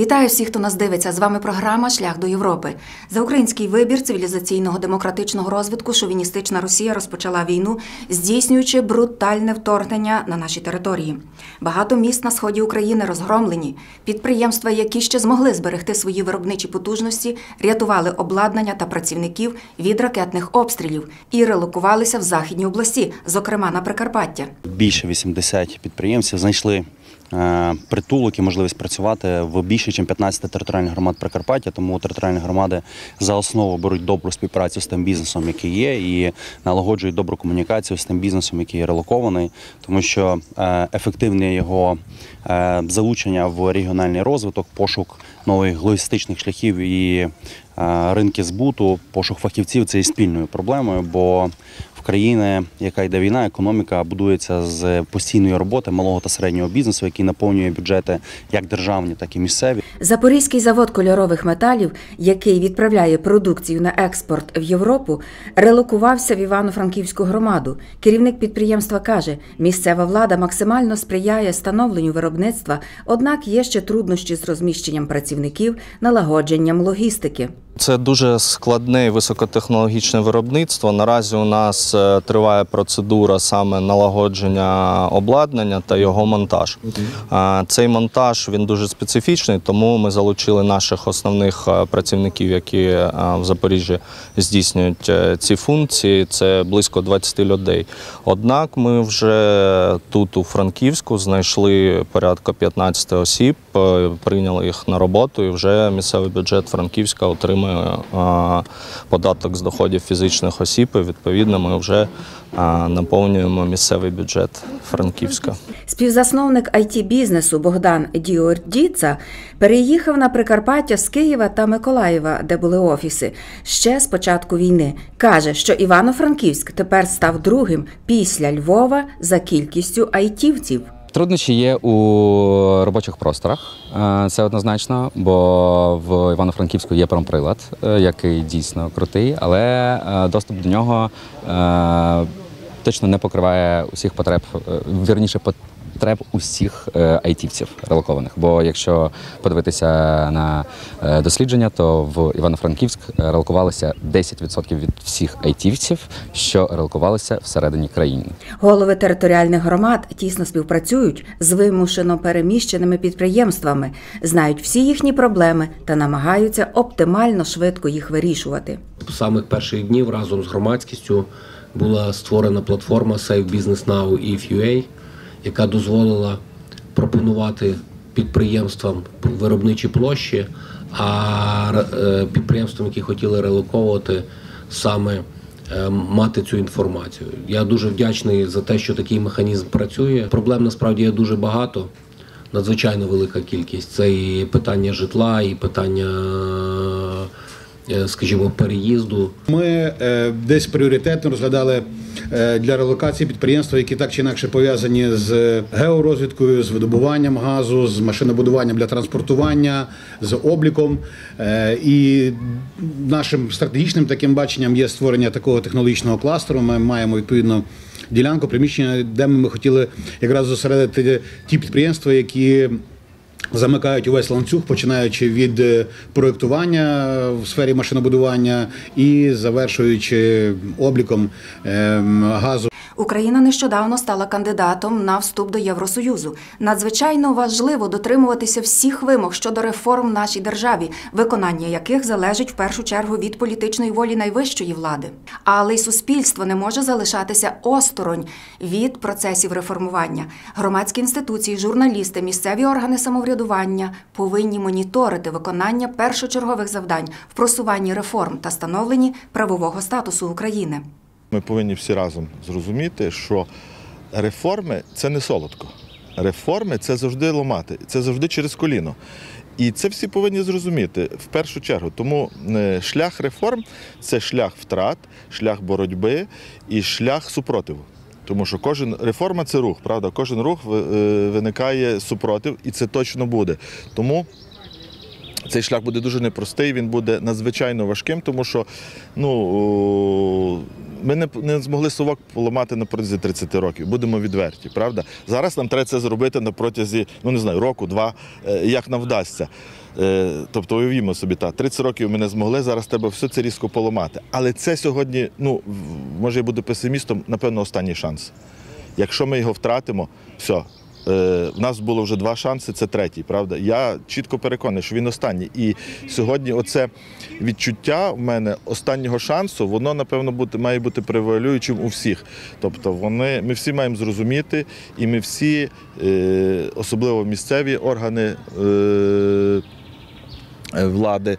Вітаю всіх, хто нас дивиться. З вами програма Шлях до Європи. За український вибір цивілізаційного демократичного розвитку шовіністична Росія розпочала війну, здійснюючи брутальне вторгнення на наші території. Багато міст на сході України розгромлені. Підприємства, які ще змогли зберегти свої виробничі потужності, рятували обладнання та працівників від ракетних обстрілів і релокувалися в західні області, зокрема на Прикарпаття. Більше 80 підприємців знайшли притулок і можливість працювати в більше, ніж 15 територіальних громад Прикарпаття. Тому територіальні громади за основу беруть добру співпрацю з тим бізнесом, який є, і налагоджують добру комунікацію з тим бізнесом, який є релокований, тому що е, ефективне його е, залучення в регіональний розвиток, пошук нових логістичних шляхів і е, ринки збуту, пошук фахівців це є спільною проблемою, бо в країни, яка йде війна, економіка будується з постійної роботи малого та середнього бізнесу, який наповнює бюджети як державні, так і місцеві. Запорізький завод кольорових металів, який відправляє продукцію на експорт в Європу, релокувався в Івано-Франківську громаду. Керівник підприємства каже, місцева влада максимально сприяє становленню виробництва, однак є ще труднощі з розміщенням працівників, налагодженням логістики. Це дуже складне і високотехнологічне виробництво. Наразі у нас е, триває процедура саме налагодження обладнання та його монтаж. Цей монтаж він дуже специфічний, тому ми залучили наших основних е, працівників, які е, в Запоріжжі здійснюють ці функції. Це близько 20 людей. Однак ми вже тут, у Франківську, знайшли порядка 15 осіб, прийняли їх на роботу, і вже місцевий бюджет Франківська отримує е, податок з доходів фізичних осіб. І відповідно, ми вже е, наповнюємо місцевий бюджет Франківська. Співзасновник it бізнесу Богдан Діордіца переїхав на Прикарпаття з Києва та Миколаєва, де були офіси, ще з початку війни. Каже, що Івано-Франківськ тепер став другим після Львова за кількістю айтівців. Труднощі є у робочих просторах. Е, Це однозначно, бо в Івано-Франківську є промприлад, е, який дійсно крутий, але е, доступ до нього точно не покриває усіх потреб, вірніше потреб усіх е, айтівців релокованих. Бо якщо подивитися на е, дослідження, то в Івано-Франківськ релокувалося 10% від всіх айтівців, що релокувалися всередині країни. Голови територіальних громад тісно співпрацюють з вимушено переміщеними підприємствами, знають всі їхні проблеми та намагаються оптимально швидко їх вирішувати. З самих перших днів разом з громадськістю була створена платформа Save Business Now і FUA, яка дозволила пропонувати підприємствам виробничі площі, а е, підприємствам, які хотіли релоковувати, саме е, мати цю інформацію. Я дуже вдячний за те, що такий механізм працює. Проблем насправді є дуже багато. Надзвичайно велика кількість. Це і питання житла, і питання, скажімо, переїзду. Ми е, десь пріоритетно розглядали е, для релокації підприємства, які так чи інакше пов'язані з георозвідкою, з видобуванням газу, з машинобудуванням для транспортування, з обліком. Е, І нашим стратегічним таким баченням є створення такого технологічного кластеру. Ми маємо відповідно ділянку приміщення, де ми хотіли якраз зосередити ті підприємства, які замикають увесь ланцюг, починаючи від проектування проєктування в сфері машинобудування і завершуючи обліком ем, газу. Україна нещодавно стала кандидатом на вступ до Євросоюзу. Надзвичайно важливо дотримуватися всіх вимог щодо реформ в нашій державі, виконання яких залежить в першу чергу від політичної волі найвищої влади. Але й суспільство не може залишатися осторонь від процесів реформування. Громадські інституції, журналісти, місцеві органи самоврядування повинні моніторити виконання першочергових завдань в просуванні реформ та становленні правового статусу України. Ми повинні всі разом зрозуміти, що реформи це не солодко. Реформи це завжди ламати, це завжди через коліно. І це всі повинні зрозуміти в першу чергу. Тому е, шлях реформ це шлях втрат, шлях боротьби і шлях супротиву. Тому що кожен реформа це рух, правда, кожен рух е, виникає супротив, і це точно буде. Тому цей шлях буде дуже непростий, він буде надзвичайно важким, тому що ну, ми не, не змогли совок поламати на протязі 30 років, будемо відверті, правда? Зараз нам треба це зробити на протязі, ну не знаю, року, два, е, як нам вдасться. Е, тобто, уявімо собі, та 30 років ми не змогли, зараз треба все це різко поламати. Але це сьогодні, ну може я буду песимістом, напевно, останній шанс. Якщо ми його втратимо, все. Е, в нас було вже два шанси, це третій, правда? Я чітко переконаний, що він останній. І сьогодні оце відчуття в мене останнього шансу, воно, напевно, бути, має бути превалюючим у всіх. Тобто вони, ми всі маємо зрозуміти, і ми всі, е, особливо місцеві органи е, влади.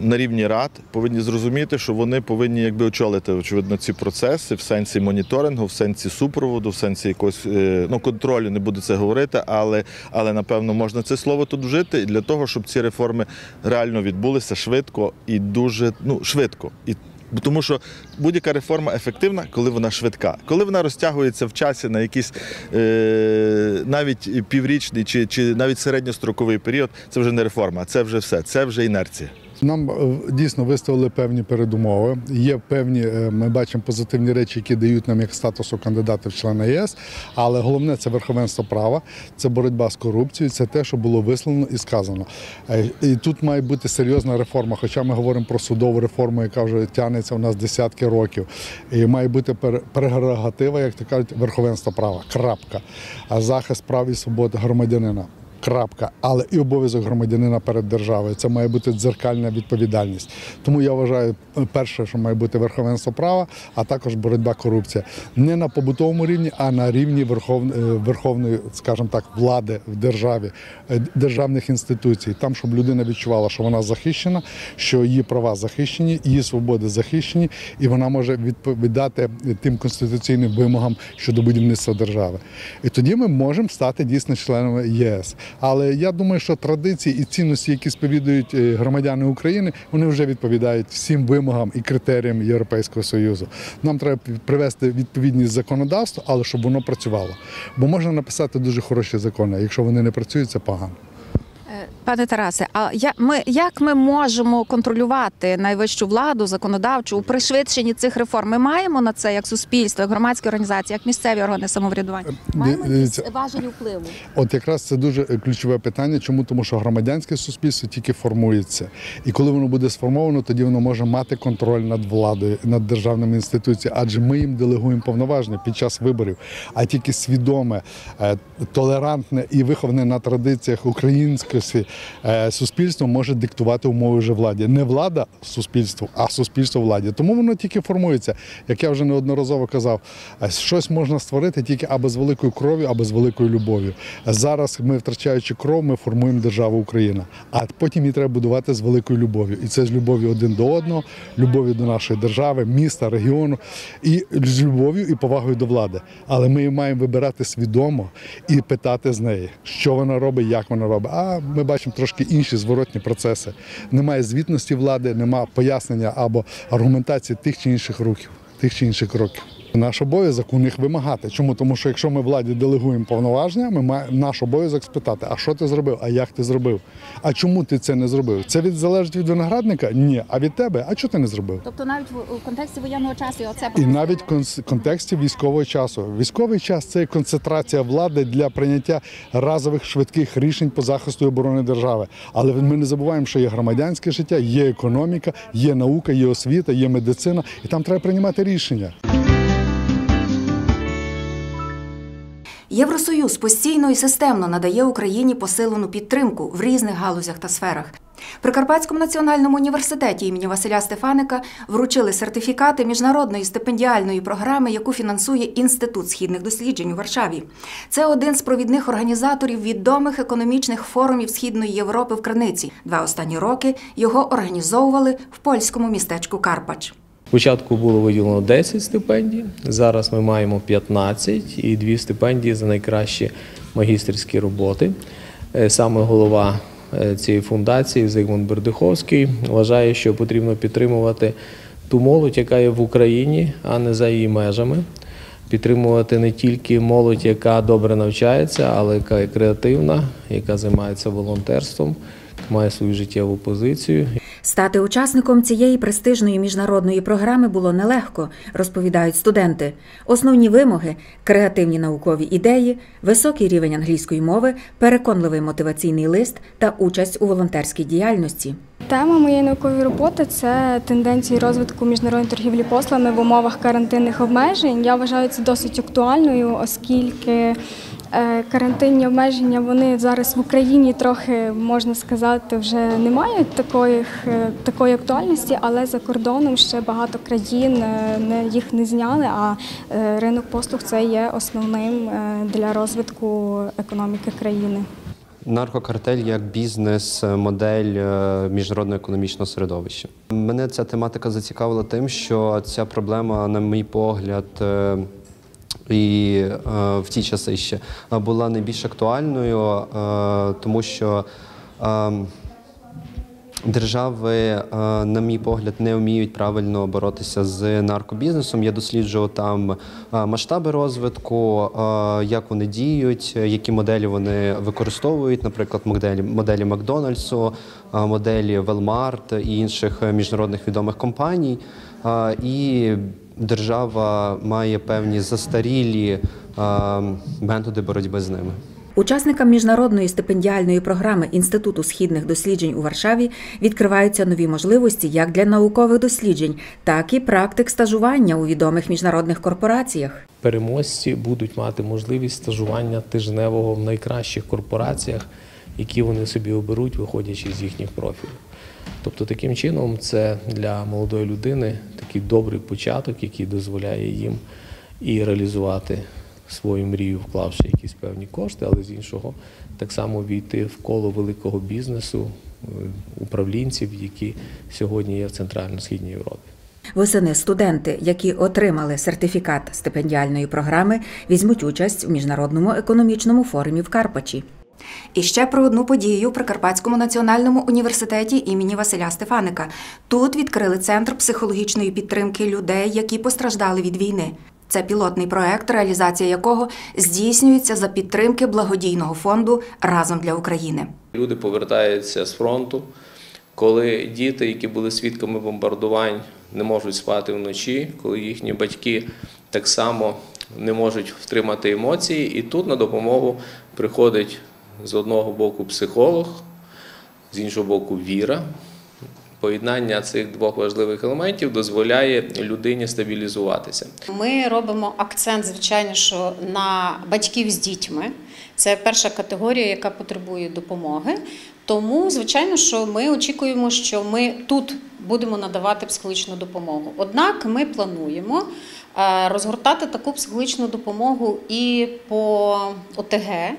На рівні рад повинні зрозуміти, що вони повинні якби очолити очевидно ці процеси в сенсі моніторингу, в сенсі супроводу, в сенсі якогось е, ну контролю, не буду це говорити, але, але напевно можна це слово тут вжити для того, щоб ці реформи реально відбулися швидко і дуже ну швидко. І Тому що будь-яка реформа ефективна, коли вона швидка. Коли вона розтягується в часі на якийсь е, навіть піврічний чи, чи навіть середньостроковий період, це вже не реформа, це вже все, це вже інерція. Нам е, дійсно виставили певні передумови. Є певні, е, ми бачимо позитивні речі, які дають нам як статусу кандидата в члени ЄС. Але головне це верховенство права, це боротьба з корупцією, це те, що було висловлено і сказано. Е, І тут має бути серйозна реформа. Хоча ми говоримо про судову реформу, яка вже тягнеться у нас десятки років. І має бути прерогатива, як то кажуть, верховенство права. Крапка. А захист прав і свобод громадянина. Крапка, але і обов'язок громадянина перед державою. Це має бути дзеркальна відповідальність. Тому я вважаю, перше, що має бути верховенство права, а також боротьба корупція не на побутовому рівні, а на рівні верхов- е, верховної, скажімо так, влади в державі, е, державних інституцій. Там, щоб людина відчувала, що вона захищена, що її права захищені, її свободи захищені, і вона може відповідати тим конституційним вимогам щодо будівництва держави. І тоді ми можемо стати дійсно членами єС. Але я думаю, що традиції і цінності, які сповідують е, громадяни України, вони вже відповідають всім вимогам і критеріям Європейського союзу. Нам треба привести відповідність законодавства, але щоб воно працювало. Бо можна написати дуже хороші закони, якщо вони не працюють, це погано. Е, Пане Тарасе, а я, ми, як ми можемо контролювати найвищу владу, законодавчу у пришвидшенні цих реформ? Ми маємо на це як суспільство, як громадські організації, як місцеві органи самоврядування? Маємо якісь важелі впливу? От якраз це дуже е, ключове питання. Чому? Тому що громадянське суспільство тільки формується. І коли воно буде сформовано, тоді воно може мати контроль над владою, над державними інституціями, адже ми їм делегуємо повноваження під час виборів. А тільки свідоме, е, толерантне і виховане на традиціях українськості е, суспільство може диктувати умови вже владі. Не влада суспільству, а суспільство владі. Тому воно тільки формується. Як я вже неодноразово казав, е, щось можна створити тільки або з великою кров'ю, або з великою любов'ю. Зараз ми, втрачаючи кров, ми формуємо державу Україна. А потім її треба будувати з великою любов'ю. І це з любов'ю один до одного, любов'ю до нашої держави, міста, регіону, і з любов'ю і повагою до влади. Але ми маємо вибирати свідомо і питати з неї, що вона робить, як вона робить. А ми бачимо трошки інші зворотні процеси. Немає звітності влади, немає пояснення або аргументації тих чи інших рухів, тих чи інших кроків. Наш обов'язок у них вимагати. Чому? Тому що якщо ми владі делегуємо повноваження, ми маємо наш обов'язок спитати, а що ти зробив, а як ти зробив? А чому ти це не зробив? Це від залежить від виноградника? Ні. А від тебе? А чого ти не зробив? Тобто навіть в, контексті воєнного часу оце І навіть в контексті військового часу. Військовий час це концентрація влади для прийняття разових швидких рішень по захисту і оборони держави. Але ми не забуваємо, що є громадянське життя, є економіка, є наука, є освіта, є медицина, і там треба приймати рішення. Євросоюз постійно і системно надає Україні посилену підтримку в різних галузях та сферах. При Карпатському національному університеті імені Василя Стефаника вручили сертифікати міжнародної стипендіальної програми, яку фінансує Інститут східних досліджень у Варшаві. Це один з провідних організаторів відомих економічних форумів Східної Європи в Криниці. Два останні роки його організовували в польському містечку Карпач. Спочатку було виділено 10 стипендій, зараз ми маємо 15 і дві стипендії за найкращі магістерські роботи. Е, Саме голова е, цієї фундації Зигмунд Бердиховський вважає, що потрібно підтримувати ту молодь, яка є в Україні, а не за її межами. Підтримувати не тільки молодь, яка добре навчається, але яка є креативна, яка займається волонтерством, має свою життєву позицію. Стати учасником цієї престижної міжнародної програми було нелегко, розповідають студенти. Основні вимоги креативні наукові ідеї, високий рівень англійської мови, переконливий мотиваційний лист та участь у волонтерській діяльності. Тема моєї наукової роботи це тенденції розвитку міжнародної торгівлі послами в умовах карантинних обмежень. Я вважаю це досить актуальною, оскільки карантинні обмеження вони зараз в Україні трохи можна сказати вже не мають такої, е, такої актуальності, але за кордоном ще багато країн е, їх не зняли. А е, ринок послуг це є основним е, для розвитку економіки країни. Наркокартель як бізнес-модель е, міжнародного економічного середовища. Мене ця тематика зацікавила тим, що ця проблема, на мій погляд, е, і е, в ті часи ще е, була найбільш актуальною, е, тому що е, Держави, на мій погляд, не вміють правильно боротися з наркобізнесом. Я досліджував там масштаби розвитку, як вони діють, які моделі вони використовують, наприклад, моделі, моделі Макдональдсу, моделі Волмарт і інших міжнародних відомих компаній. І держава має певні застарілі е, методи боротьби з ними. Учасникам міжнародної стипендіальної програми Інституту східних досліджень у Варшаві відкриваються нові можливості як для наукових досліджень, так і практик стажування у відомих міжнародних корпораціях. переможці будуть мати можливість стажування тижневого в найкращих корпораціях, які вони собі оберуть, виходячи з їхніх профілів. Тобто, таким чином, це для молодої людини такий добрий початок, який дозволяє їм і реалізувати свою мрію, вклавши якісь певні кошти, але з іншого так само війти в коло великого бізнесу, е, управлінців, які сьогодні є в Центрально-Східній Європі. Восени студенти, які отримали сертифікат стипендіальної програми, візьмуть участь у міжнародному економічному форумі в Карпачі. І ще про одну подію при Карпатському національному університеті імені Василя Стефаника. Тут відкрили центр психологічної підтримки людей, які постраждали від війни. Це пілотний проект, реалізація якого здійснюється за підтримки благодійного фонду разом для України. Люди повертаються з фронту, коли діти, які були свідками бомбардувань, не можуть спати вночі, коли їхні батьки так само не можуть втримати емоції, і тут на допомогу приходить з одного боку психолог, з іншого боку віра. Поєднання цих двох важливих елементів дозволяє людині стабілізуватися. Ми робимо акцент, звичайно, що на батьків з дітьми. Це перша категорія, яка потребує допомоги. Тому, звичайно, що ми очікуємо, що ми тут будемо надавати психологічну допомогу. Однак ми плануємо розгортати таку психологічну допомогу і по ОТГ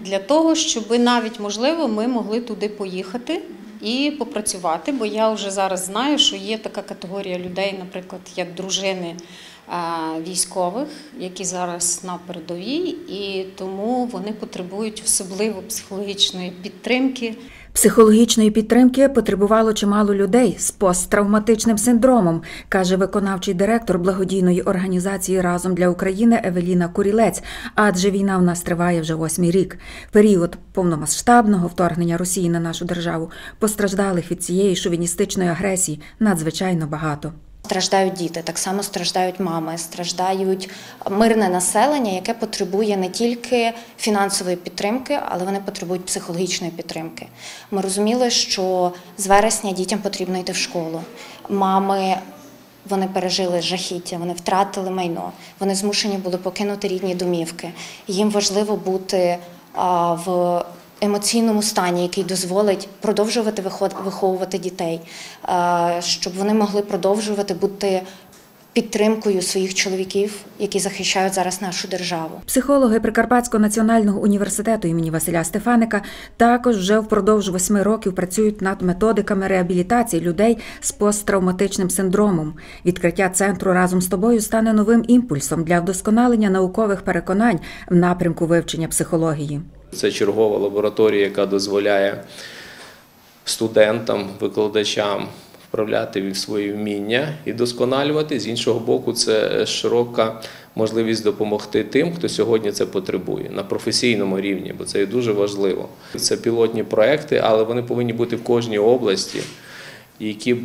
для того, щоб навіть можливо ми могли туди поїхати і попрацювати. Бо я вже зараз знаю, що є така категорія людей, наприклад, як дружини військових, які зараз на передовій, і тому вони потребують особливо психологічної підтримки. Психологічної підтримки потребувало чимало людей з посттравматичним синдромом, каже виконавчий директор благодійної організації Разом для України Евеліна Курілець. Адже війна в нас триває вже восьмий рік. Період повномасштабного вторгнення Росії на нашу державу постраждалих від цієї шовіністичної агресії надзвичайно багато. Страждають діти, так само страждають мами, страждають мирне населення, яке потребує не тільки фінансової підтримки, але вони потребують психологічної підтримки. Ми розуміли, що з вересня дітям потрібно йти в школу. Мами вони пережили жахіття, вони втратили майно, вони змушені були покинути рідні домівки. Їм важливо бути в емоційному стані, який дозволить продовжувати виховувати дітей, е, щоб вони могли продовжувати бути підтримкою своїх чоловіків, які захищають зараз нашу державу. Психологи Прикарпатського національного університету імені Василя Стефаника також вже впродовж восьми років працюють над методиками реабілітації людей з посттравматичним синдромом. Відкриття центру разом з тобою стане новим імпульсом для вдосконалення наукових переконань в напрямку вивчення психології. Це чергова лабораторія, яка дозволяє студентам, викладачам вправляти свої вміння і досконалювати. З іншого боку, це широка можливість допомогти тим, хто сьогодні це потребує на професійному рівні, бо це є дуже важливо. Це пілотні проекти, але вони повинні бути в кожній області. які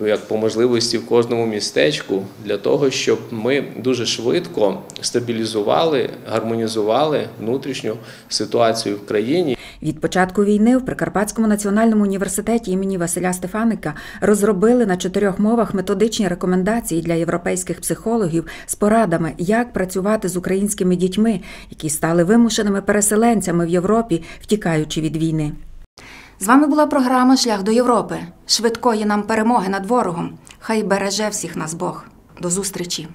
як по можливості в кожному містечку для того, щоб ми дуже швидко стабілізували, гармонізували внутрішню ситуацію в країні. Від початку війни в Прикарпатському національному університеті імені Василя Стефаника розробили на чотирьох мовах методичні рекомендації для європейських психологів з порадами, як працювати з українськими дітьми, які стали вимушеними переселенцями в Європі, втікаючи від війни. З вами була програма Шлях до Європи. Швидкої нам перемоги над ворогом. Хай береже всіх нас Бог. До зустрічі!